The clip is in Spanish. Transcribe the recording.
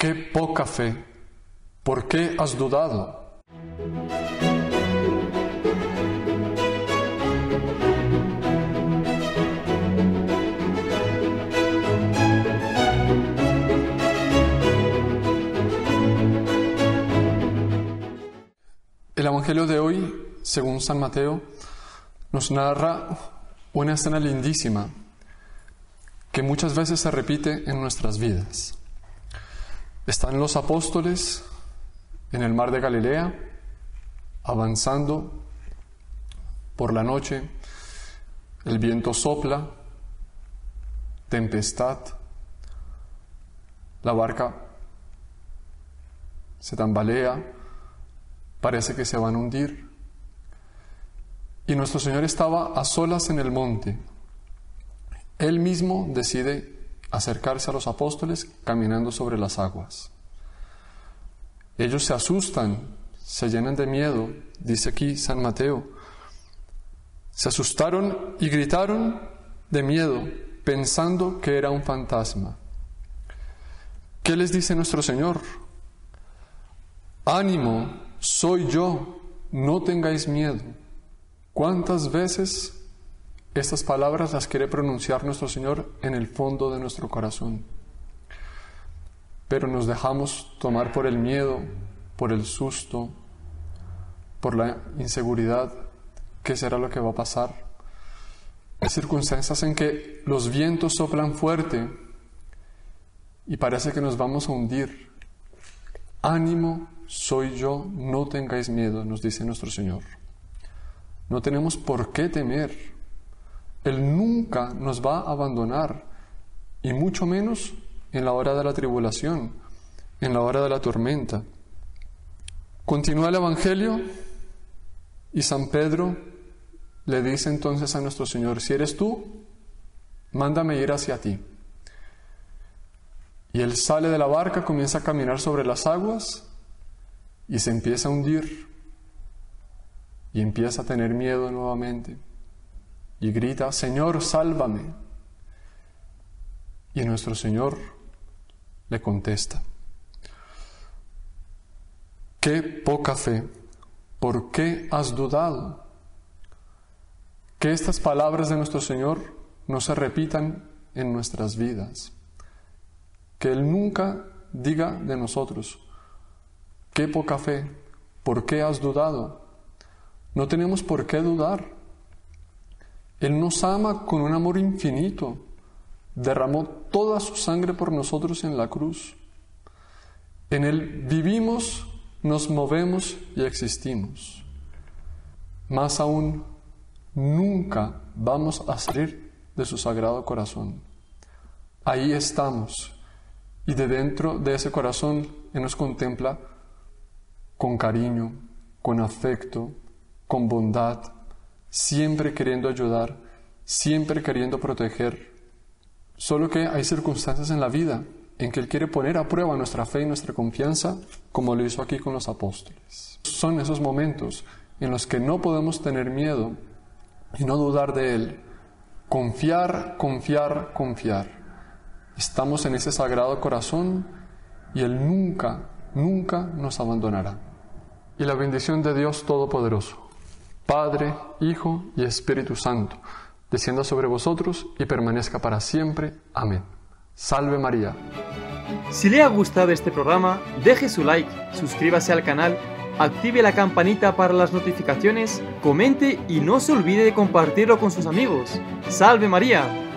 Qué poca fe. ¿Por qué has dudado? El Evangelio de hoy, según San Mateo, nos narra una escena lindísima que muchas veces se repite en nuestras vidas. Están los apóstoles en el mar de Galilea, avanzando por la noche, el viento sopla, tempestad, la barca se tambalea, parece que se van a hundir. Y nuestro Señor estaba a solas en el monte. Él mismo decide acercarse a los apóstoles caminando sobre las aguas. Ellos se asustan, se llenan de miedo, dice aquí San Mateo. Se asustaron y gritaron de miedo, pensando que era un fantasma. ¿Qué les dice nuestro Señor? Ánimo, soy yo, no tengáis miedo. ¿Cuántas veces estas palabras las quiere pronunciar nuestro Señor en el fondo de nuestro corazón? Pero nos dejamos tomar por el miedo, por el susto, por la inseguridad. ¿Qué será lo que va a pasar? Hay circunstancias en que los vientos soplan fuerte y parece que nos vamos a hundir. Ánimo, soy yo, no tengáis miedo, nos dice nuestro Señor. No tenemos por qué temer. Él nunca nos va a abandonar, y mucho menos en la hora de la tribulación, en la hora de la tormenta. Continúa el Evangelio y San Pedro le dice entonces a nuestro Señor, si eres tú, mándame ir hacia ti. Y él sale de la barca, comienza a caminar sobre las aguas y se empieza a hundir y empieza a tener miedo nuevamente y grita, Señor, sálvame. Y nuestro Señor le contesta, qué poca fe, ¿por qué has dudado? Que estas palabras de nuestro Señor no se repitan en nuestras vidas, que Él nunca diga de nosotros, qué poca fe, ¿por qué has dudado? No tenemos por qué dudar. Él nos ama con un amor infinito. Derramó toda su sangre por nosotros en la cruz. En Él vivimos, nos movemos y existimos. Más aún, nunca vamos a salir de su sagrado corazón. Ahí estamos. Y de dentro de ese corazón Él nos contempla con cariño, con afecto, con bondad, siempre queriendo ayudar, siempre queriendo proteger. Solo que hay circunstancias en la vida en que Él quiere poner a prueba nuestra fe y nuestra confianza, como lo hizo aquí con los apóstoles. Son esos momentos en los que no podemos tener miedo y no dudar de Él. Confiar, confiar, confiar. Estamos en ese sagrado corazón y Él nunca, nunca nos abandonará. Y la bendición de Dios Todopoderoso. Padre, Hijo y Espíritu Santo, descienda sobre vosotros y permanezca para siempre. Amén. Salve María. Si le ha gustado este programa, deje su like, suscríbase al canal, active la campanita para las notificaciones, comente y no se olvide de compartirlo con sus amigos. ¡Salve María!